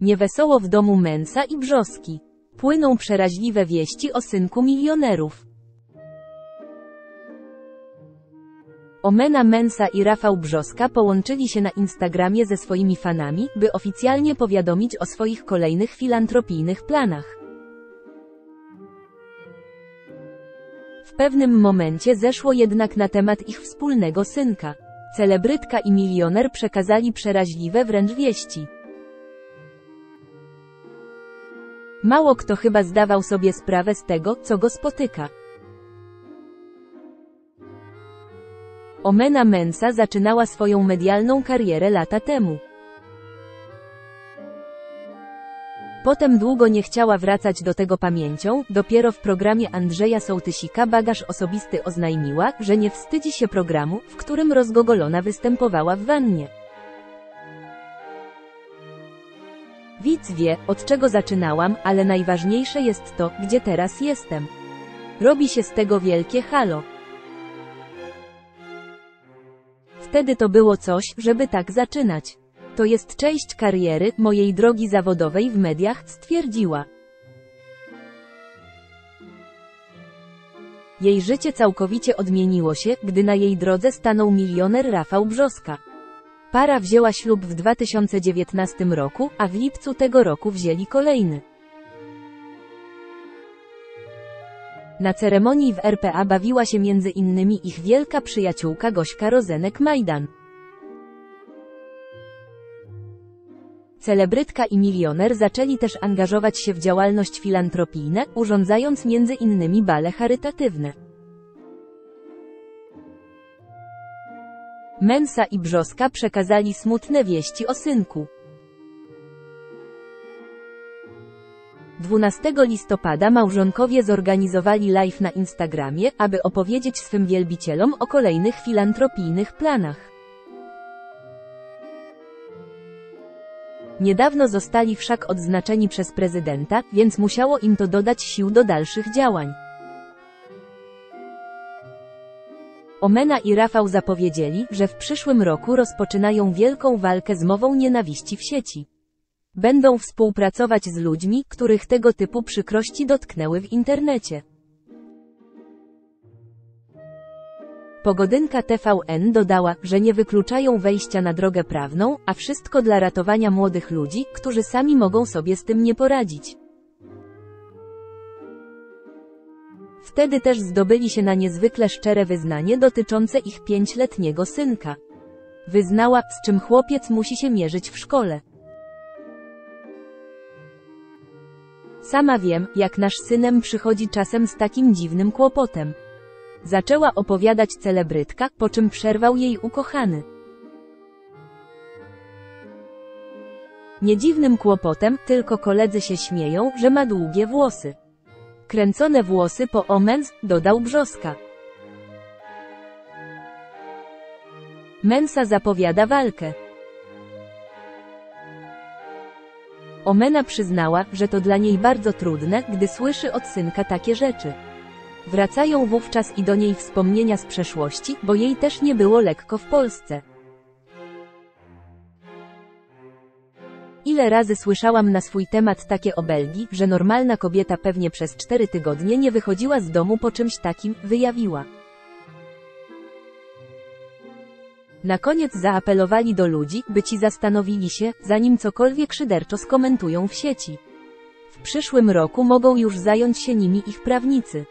Niewesoło w domu Mensa i Brzoski. Płyną przeraźliwe wieści o synku milionerów. Omena Mensa i Rafał Brzoska połączyli się na Instagramie ze swoimi fanami, by oficjalnie powiadomić o swoich kolejnych filantropijnych planach. W pewnym momencie zeszło jednak na temat ich wspólnego synka. Celebrytka i milioner przekazali przeraźliwe wręcz wieści. Mało kto chyba zdawał sobie sprawę z tego, co go spotyka. Omena Mensa zaczynała swoją medialną karierę lata temu. Potem długo nie chciała wracać do tego pamięcią, dopiero w programie Andrzeja Sołtysika Bagaż Osobisty oznajmiła, że nie wstydzi się programu, w którym rozgogolona występowała w wannie. Widz wie, od czego zaczynałam, ale najważniejsze jest to, gdzie teraz jestem. Robi się z tego wielkie halo. Wtedy to było coś, żeby tak zaczynać. To jest część kariery, mojej drogi zawodowej w mediach, stwierdziła. Jej życie całkowicie odmieniło się, gdy na jej drodze stanął milioner Rafał Brzoska. Para wzięła ślub w 2019 roku, a w lipcu tego roku wzięli kolejny. Na ceremonii w RPA bawiła się między innymi ich wielka przyjaciółka Gośka Rozenek-Majdan. Celebrytka i milioner zaczęli też angażować się w działalność filantropijne, urządzając między innymi bale charytatywne. Mensa i Brzoska przekazali smutne wieści o synku. 12 listopada małżonkowie zorganizowali live na Instagramie, aby opowiedzieć swym wielbicielom o kolejnych filantropijnych planach. Niedawno zostali wszak odznaczeni przez prezydenta, więc musiało im to dodać sił do dalszych działań. Omena i Rafał zapowiedzieli, że w przyszłym roku rozpoczynają wielką walkę z mową nienawiści w sieci. Będą współpracować z ludźmi, których tego typu przykrości dotknęły w internecie. Pogodynka TVN dodała, że nie wykluczają wejścia na drogę prawną, a wszystko dla ratowania młodych ludzi, którzy sami mogą sobie z tym nie poradzić. Wtedy też zdobyli się na niezwykle szczere wyznanie dotyczące ich pięcioletniego synka. Wyznała, z czym chłopiec musi się mierzyć w szkole. Sama wiem, jak nasz synem przychodzi czasem z takim dziwnym kłopotem. Zaczęła opowiadać celebrytka, po czym przerwał jej ukochany. Niedziwnym kłopotem, tylko koledzy się śmieją, że ma długie włosy. Kręcone włosy po omens, dodał Brzoska. Mensa zapowiada walkę. Omena przyznała, że to dla niej bardzo trudne, gdy słyszy od synka takie rzeczy. Wracają wówczas i do niej wspomnienia z przeszłości, bo jej też nie było lekko w Polsce. Ile razy słyszałam na swój temat takie obelgi, że normalna kobieta pewnie przez cztery tygodnie nie wychodziła z domu po czymś takim, wyjawiła. Na koniec zaapelowali do ludzi, by ci zastanowili się, zanim cokolwiek szyderczo skomentują w sieci. W przyszłym roku mogą już zająć się nimi ich prawnicy.